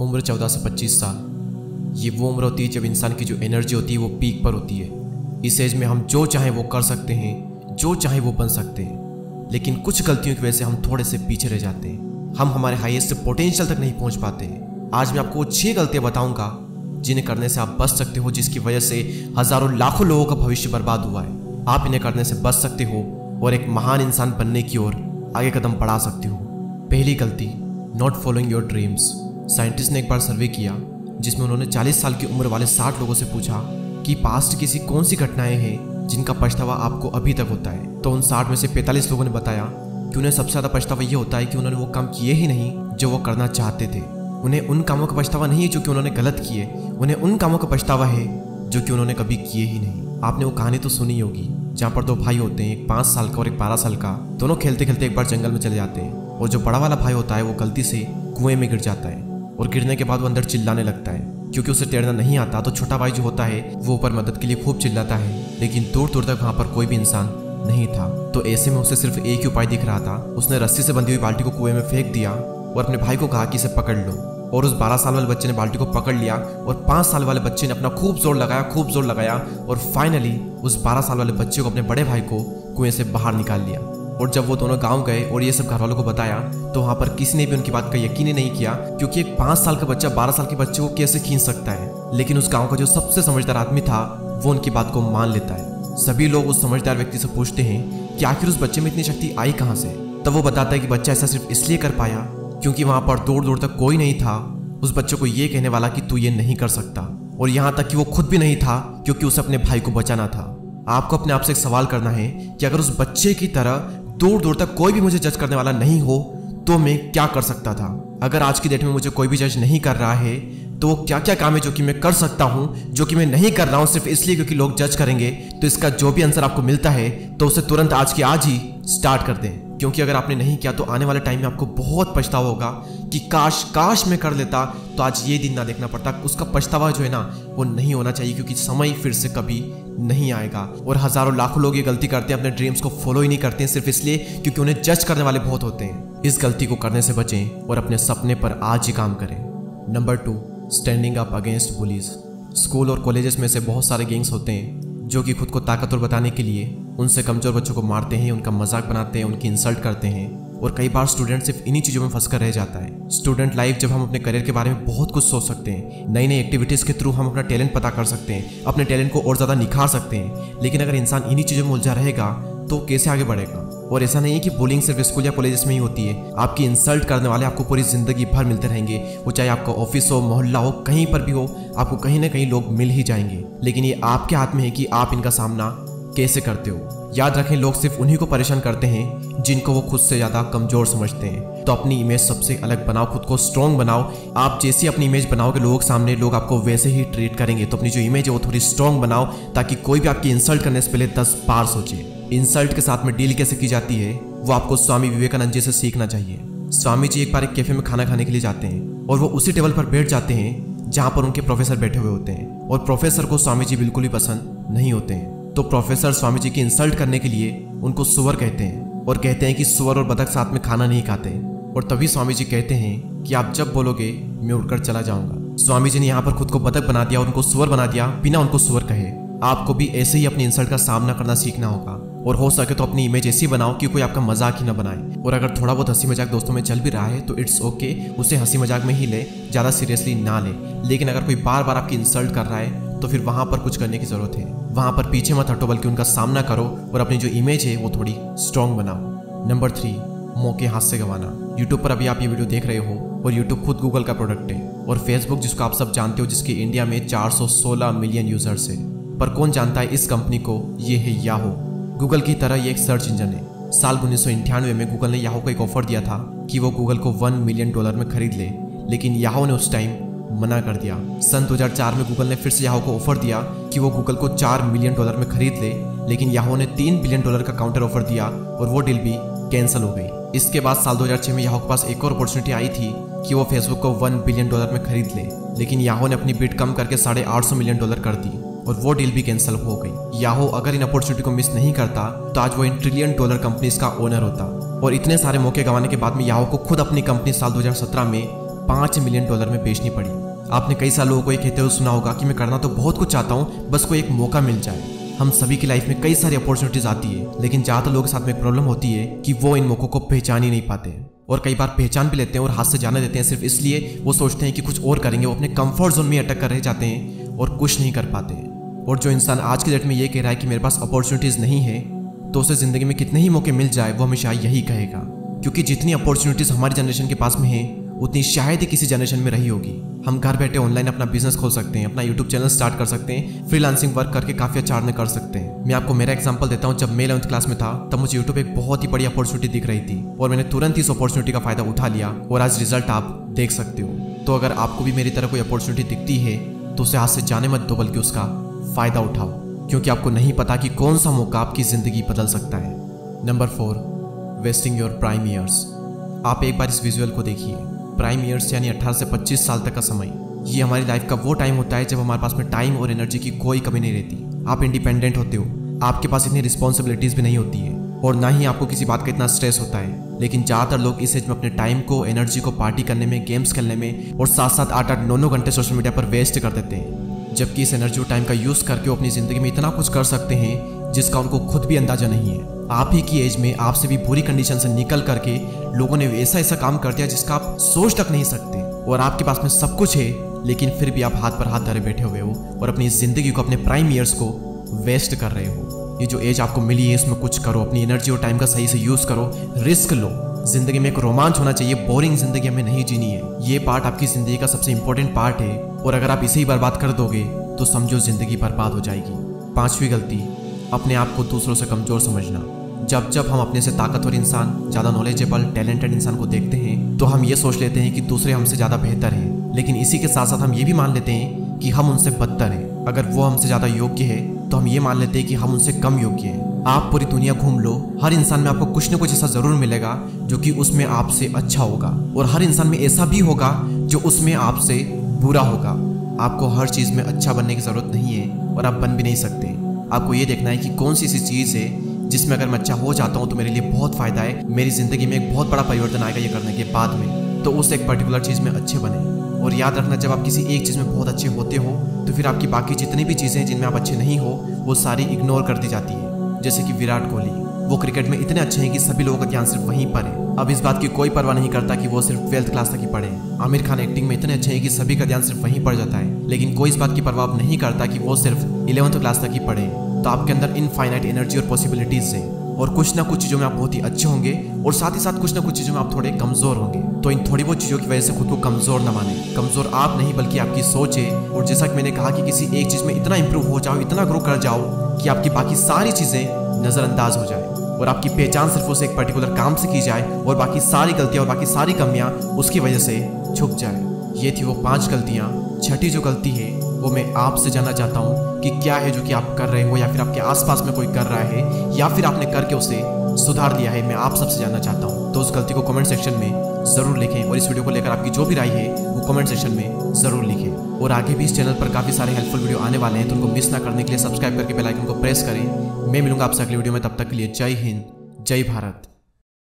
उम्र 14 से 25 साल। ये वो उम्र होती है जब इंसान की जो एनर्जी होती है वो पीक पर होती है। इस एज में हम जो चाहें वो कर सकते हैं, जो चाहें वो बन सकते हैं। लेकिन कुछ गलतियों की वजह से हम थोड़े से पीछे रह जाते हैं। हम हमारे हाईएस्ट पोटेंशियल तक नहीं पहुँच पाते आज मैं आपको छह गलतियाँ बताऊँगा, जिन्हें करने से आप बच सकते हो, जिसकी वजह से हज़ारों लाखों लोगों का भविष्य बर्बाद हुआ है। आप इन्हें करने से बच सकते हो और एक महान इंसान बनने की ओर आगे कदम बढ़ा सकते हो। पहली गलती not following your dreams scientist ने एक बार सर्वे किया, जिसमें उन्होंने 40 साल की उम्र वाले 60 लोगों से पूछा कि पास्ट की कौन सी घटनाएँ हैं जिनका पछतावा आपको अभी तक होता है। तो उन 60 में से 45 लोगों ने बताया कि उन्हें सबसे ज़्यादा पछतावा ये होता है कि उन्होंने वो काम किए ही नहीं जो वो करना चाहते थे। उन्हें उन कामों का पछतावा नहीं है जो कि उन्होंने गलत किए। उन्हें उन कामों का पछतावा है जो कि उन्होंने कभी किए ही नहीं। आपने वो कहानी तो सुनी होगी, जहाँ पर दो भाई होते हैं, एक पाँच साल का और एक बारह साल का। दोनों खेलते खेलते एक बार जंगल में चले जाते हैं और जो बड़ा वाला भाई होता है, वो गलती से कुएँ में गिर जाता है। और गिरने के बाद वो अंदर चिल्लाने लगता है। क्योंकि उसे तैरना नहीं आता तो छोटा भाई जो होता है, वो ऊपर मदद के लिए खूब चिल्लाता है। लेकिन दूर दूर तक वहाँ पर कोई भी इंसान नहीं था। तो ऐसे में उसे सिर्फ़ एक ही उपाय दिख रहा था। उसने रस्सी से बंधी हुई बाल्टी को कुएँ में फेंक दिया और अपने भाई को कहा कि इसे पकड़ लो। और उस 12 साल वाले बच्चे ने बाल्टी को पकड़ लिया और 5 साल वाले बच्चे ने अपना खूब ज़ोर लगाया, खूब ज़ोर लगाया और फाइनली उस 12 साल वाले बच्चे को अपने बड़े भाई को कुएँ से बाहर निकाल लिया। और जब वो दोनों गाँव गए और ये सब घर वालों को बताया तो वहाँ पर किसी ने भी उनकी बात का यकीन ही नहीं किया, क्योंकि एक पाँच साल का बच्चा, बारह साल के बच्चे को कैसे खींच सकता है? लेकिन उस गाँव का जो सबसे समझदार आदमी था, वो उनकी बात को मान लेता है। सभी लोग उस समझदार व्यक्ति से पूछते हैं कि आखिर उस बच्चे में इतनी शक्ति आई कहाँ से? तब वो बताता है कि बच्चा ऐसा सिर्फ़ इसलिए कर पाया, क्योंकि वहाँ पर दूर दूर तक कोई नहीं था। उस बच्चे को ये कहने वाला कि तू ये नहीं कर सकता। और यहाँ तक कि वो खुद भी नहीं था, क्योंकि उसे अपने भाई को बचाना था। आपको अपने आप से एक सवाल करना है कि अगर उस बच्चे की तरह दूर दूर तक कोई भी मुझे जज करने वाला नहीं हो तो मैं क्या कर सकता था? अगर आज की डेट में मुझे कोई भी जज नहीं कर रहा है तो क्या क्या काम है जो कि मैं कर सकता हूँ, जो कि मैं नहीं कर रहा हूँ, सिर्फ़ इसलिए क्योंकि लोग जज करेंगे तो इसका जो भी आंसर आपको मिलता है तो उसे तुरंत आज की आज ही स्टार्ट कर दें। क्योंकि अगर आपने नहीं किया तो आने वाले टाइम में आपको बहुत पछतावा होगा कि काश काश मैं कर लेता तो आज ये दिन ना देखना पड़ता। उसका पछतावा जो है ना, वो नहीं होना चाहिए, क्योंकि समय फिर से कभी नहीं आएगा। और हज़ारों, लाखों लोग ये गलती करते हैं, अपने ड्रीम्स को फॉलो ही नहीं करते हैं, सिर्फ़ इसलिए क्योंकि उन्हें जज करने वाले बहुत होते हैं। इस गलती को करने से बचें और अपने सपने पर आज ही काम करें। Number two standing up against police school और कॉलेजेस में से बहुत सारे गैंग्स होते हैं, जो कि खुद को ताकतवर बताने के लिए उनसे कमज़ोर बच्चों को मारते हैं, उनका मज़ाक बनाते हैं, उनकी इंसल्ट करते हैं। और कई बार स्टूडेंट सिर्फ़ इन्हीं चीज़ों में फंस कर रह जाता है। स्टूडेंट लाइफ जब हम अपने करियर के बारे में बहुत कुछ सोच सकते हैं नई नई एक्टिविटीज़ के थ्रू हम अपना टैलेंट पता कर सकते हैं, अपने टैलेंट को और ज़्यादा निखार सकते हैं। लेकिन अगर इंसान इन्हीं चीज़ों में उलझा रहेगा तो कैसे आगे बढ़ेगा? और ऐसा नहीं है कि बुलिंग सिर्फ़ स्कूल या कॉलेज में ही होती है। आपकी इंसल्ट करने वाले आपको पूरी ज़िंदगी भर मिलते रहेंगे। वो चाहे आपका ऑफ़िस हो, मोहल्ला हो, कहीं पर भी हो, आपको कहीं ना कहीं लोग मिल ही जाएँगे। लेकिन ये आपके हाथ में है कि आप इनका सामना कैसे करते हो? याद रखें, लोग सिर्फ़ उन्हीं को परेशान करते हैं, जिनको वो खुद से ज़्यादा कमज़ोर समझते हैं। तो अपनी इमेज सबसे अलग बनाओ, खुद को स्ट्रॉन्ग बनाओ। आप जैसी अपनी इमेज बनाओगे लोगों के सामने, लोग आपको वैसे ही ट्रीट करेंगे। तो अपनी जो इमेज है, वो थोड़ी स्ट्रॉन्ग बनाओ, ताकि कोई भी आपकी इंसल्ट करने से पहले दस बार सोचे। इंसल्ट के साथ में डील कैसे की जाती है, वो आपको स्वामी विवेकानंद जी से सीखना चाहिए। स्वामी जी एक बार एक कैफ़े में खाना खाने के लिए जाते हैं, और वो उसी टेबल पर बैठ जाते हैं, जहाँ पर उनके प्रोफेसर बैठे हुए होते हैं। और प्रोफेसर को स्वामी जी बिल्कुल भी पसंद नहीं होते हैं। तो प्रोफेसर स्वामी जी की इंसल्ट करने के लिए उनको सुअर कहते हैं और कहते हैं कि सुअर और बतख साथ में खाना नहीं खाते और तभी स्वामी जी कहते हैं कि आप जब बोलोगे, मैं उड़कर चला जाऊँगा। स्वामी जी ने यहाँ पर खुद को बतख बना दिया और उनको सुअर बना दिया, बिना उनको सुअर कहे। आपको भी ऐसे ही अपनी इंसल्ट का सामना करना सीखना होगा। और हो सके तो अपनी इमेज ऐसी बनाओ कि कोई आपका मज़ाक ही ना बनाए। और अगर थोड़ा बहुत हँसी मज़ाक दोस्तों में चल भी रहा है तो इट्स ओके उसे हँसी मज़ाक में ही ले, ज़्यादा सीरियसली ना ले। लेकिन अगर कोई बार बार आपकी इंसल्ट कर रहा है तो फिर वहाँ पर कुछ करने की ज़रूरत है। वहाँ पर पीछे मत हटो, बल्कि उनका सामना करो और अपनी जो इमेज है, वो थोड़ी स्ट्रांग बनाओ। नंबर थ्री मौके हाथ से गंवाना। यूट्यूब पर अभी आप ये वीडियो देख रहे हो और यूट्यूब खुद गूगल का प्रोडक्ट है और फेसबुक जिसको आप सब जानते हो, जिसके इंडिया में 416 मिलियन यूज़र्स है। पर कौन जानता है इस कंपनी को? ये है याहो गूगल की तरह ये एक सर्च इंजन है। साल उन्नीस में गूगल ने याहो को एक ऑफ़र दिया था कि वो गूगल को वन मिलियन डॉलर में खरीद ले। लेकिन याहो ने उस टाइम मना कर दिया। सन 2004 में गूगल ने फिर से याहू को ऑफ़र दिया कि वो गूगल को चार मिलियन डॉलर में खरीद ले, लेकिन याहू ने तीन बिलियन डॉलर का काउंटर ऑफ़र दिया और वो डील भी कैंसिल हो गई। इसके बाद साल 2006 में याहो के पास एक और अपॉर्चुनिटी आई थी कि वो फेसबुक को वन बिलियन डॉलर में खरीद ले, लेकिन याहो ने अपनी बिड कम करके साढ़े आठ सौ मिलियन डॉलर कर दी और वो डील भी कैंसिल हो गई। याहू अगर इन अपॉर्चुनिटी को मिस नहीं करता तो आज वो इन ट्रिलियन डॉलर कंपनीज़ का ओनर होता। और इतने सारे मौके गंवाने के बाद में याहू को खुद अपनी कंपनी साल 2017 में पाँच मिलियन डॉलर में बेचनी पड़ी। आपने कई साल लोगों को ये कहते हुए सुना होगा कि मैं करना तो बहुत कुछ चाहता हूँ, बस कोई एक मौका मिल जाए। हम सभी की लाइफ में कई सारी अपॉर्चुनिटीज़ आती है, लेकिन ज़्यादातर लोगों के साथ में एक प्रॉब्लम होती है कि वो इन मौक़ों को पहचान ही नहीं पाते और कई बार पहचान भी लेते हैं और हाथ से जाने देते हैं, सिर्फ़ इसलिए वो सोचते हैं कि कुछ और करेंगे, वो अपने कंफर्ट जोन में अटक कर रह जाते हैं और कुछ नहीं कर पाते और जो इंसान आज के डेट में ये कह रहा है कि मेरे पास अपॉर्चुनिटीज़ नहीं है तो उसे ज़िंदगी में कितने ही मौके मिल जाए, वो हमेशा यही कहेगा। क्योंकि जितनी अपॉर्चुनिटीज़ हमारी जनरेशन के पास में है उतनी शायद ही किसी जनरेशन में रही होगी। हम घर बैठे ऑनलाइन अपना बिज़नेस खोल सकते हैं, अपना यूट्यूब चैनल स्टार्ट कर सकते हैं फ्रीलांसिंग वर्क करके काफ़ी अच्छा अर्न कर सकते हैं। मैं आपको मेरा एग्जांपल देता हूँ, जब मैं इलेवंथ क्लास में था, तब मुझे यूट्यूब एक बहुत ही बड़ी अपॉर्चुनिटी दिख रही थी और मैंने तुरंत इस अपॉर्चुनिटी का फ़ायदा उठा लिया और आज रिज़ल्ट आप देख सकते हो। तो अगर आपको भी मेरी तरह कोई अपॉर्चुनिटी दिखती है तो उसे हाथ से जाने मत दो, बल्कि उसका फ़ायदा उठाओ, क्योंकि आपको नहीं पता कि कौन सा मौका आपकी ज़िंदगी बदल सकता है। Number four wasting your prime years आप एक बार इस विजुअल को देखिए। प्राइम ईयर्स यानी 18 से 25 साल तक का समय। ये हमारी लाइफ का वो टाइम होता है जब हमारे पास में टाइम और एनर्जी की कोई कमी नहीं रहती। आप इंडिपेंडेंट होते हो। आपके पास इतनी रिस्पॉन्सिबिलिटीज भी नहीं होती है। और ना ही आपको किसी बात का इतना स्ट्रेस होता है। लेकिन ज़्यादातर लोग इस एज में अपने टाइम को एनर्जी को पार्टी करने में गेम्स खेलने में और साथ साथ आठ आठ नौ नौ घंटे सोशल मीडिया पर वेस्ट कर देते हैं। जबकि इस एनर्जी और टाइम का यूज़ करके वो अपनी ज़िंदगी में इतना कुछ कर सकते हैं जिसका उनको खुद भी अंदाज़ा नहीं है। आप ही की एज में आपसे भी बुरी कंडीशन से निकल करके लोगों ने ऐसा ऐसा काम कर दिया जिसका आप सोच तक नहीं सकते। और आपके पास में सब कुछ है, लेकिन फिर भी आप हाथ पर हाथ धरे बैठे हुए हो और अपनी ज़िंदगी को, अपने प्राइम ईयर्स को वेस्ट कर रहे हो। ये जो एज आपको मिली है, इसमें कुछ करो, अपनी एनर्जी और टाइम का सही से यूज़ करो रिस्क लो। ज़िंदगी में एक रोमांच होना चाहिए बोरिंग ज़िंदगी हमें नहीं जीनी है। ये पार्ट आपकी ज़िंदगी का सबसे इंपॉर्टेंट पार्ट है। और अगर आप इसे ही बर्बाद कर दोगे तो समझो ज़िंदगी बर्बाद हो जाएगी। पांचवी गलती अपने आप को दूसरों से कमज़ोर समझना। जब जब हम अपने से ताकतवर इंसान, ज़्यादा नॉलेजेबल टैलेंटेड इंसान को देखते हैं तो हम ये सोच लेते हैं कि दूसरे हमसे ज़्यादा बेहतर हैं। लेकिन इसी के साथ साथ हम ये भी मान लेते हैं कि हम उनसे बदतर हैं। अगर वो हमसे ज़्यादा योग्य है तो हम ये मान लेते हैं कि हम उनसे कम योग्य हैं। आप पूरी दुनिया घूम लो। हर इंसान में आपको कुछ न कुछ ऐसा ज़रूर मिलेगा, जो कि उसमें आपसे अच्छा होगा। और हर इंसान में ऐसा भी होगा, जो उसमें आपसे बुरा होगा। आपको हर चीज़ में अच्छा बनने की ज़रूरत नहीं है, और आप बन भी नहीं सकते। आपको ये देखना है कि कौन सी ऐसी चीज़ है जिसमें अगर मैं अच्छा हो जाता हूँ तो मेरे लिए बहुत फ़ायदा है। मेरी ज़िंदगी में एक बहुत बड़ा परिवर्तन आएगा ये करने के बाद में। तो उस एक पर्टिकुलर चीज़ में अच्छे बने। और याद रखना, जब आप किसी एक चीज़ में बहुत अच्छे होते हो तो फिर आपकी बाकी जितनी भी चीज़ें जिनमें आप अच्छे नहीं हो, वो सारी इग्नोर कर दी जाती है। जैसे कि विराट कोहली, वो क्रिकेट में इतने अच्छे हैं कि सभी लोगों का ध्यान सिर्फ़ वहीं पर है। अब इस बात की कोई परवाह नहीं करता कि वो सिर्फ़ ट्वेल्थ क्लास तक ही पढ़े। आमिर खान एक्टिंग में इतने अच्छे हैं कि सभी का ध्यान सिर्फ़ वहीं पड़ जाता है। लेकिन कोई इस बात की परवाह नहीं करता कि वो सिर्फ़ इलेवंथ क्लास तक ही पढ़े। तो आपके अंदर इनफाइनाइट एनर्जी और पॉसिबिलिटीज है। और कुछ ना कुछ चीज़ों में आप बहुत ही अच्छे होंगे और साथ ही साथ कुछ ना कुछ चीज़ों में आप थोड़े कमज़ोर होंगे। तो इन थोड़ी बहुत चीज़ों की वजह से खुद को कमज़ोर ना माने। कमज़ोर आप नहीं, बल्कि आपकी सोच है। और जैसा कि मैंने कहा कि किसी एक चीज़ में इतना इंप्रूव हो जाओ, इतना ग्रो कर जाओ कि आपकी बाकी सारी चीज़ें नज़रअंदाज हो जाए। और आपकी पहचान सिर्फ़ उसे एक पर्टिकुलर काम से की जाए और बाकी सारी गलतियाँ और बाकी सारी कमियाँ उसकी वजह से छुप जाए। ये थी वो पाँच गलतियाँ। छठी जो गलती है, वो मैं आपसे जानना चाहता हूँ कि क्या है जो कि आप कर रहे हो या फिर आपके आसपास में कोई कर रहा है या फिर आपने करके उसे सुधार लिया है, मैं आप सबसे जानना चाहता हूँ। तो उस गलती को कमेंट सेक्शन में ज़रूर लिखें और इस वीडियो को लेकर आपकी जो भी राय है कमेंट सेक्शन में ज़रूर लिखें। और आगे भी इस चैनल पर काफ़ी सारे हेल्पफुल वीडियो आने वाले हैं तो उनको मिस ना करने के लिए सब्सक्राइब करके बेल आइकन को प्रेस करें। मैं मिलूँगा आपसे अगले वीडियो में, तब तक के लिए जय हिंद, जय भारत।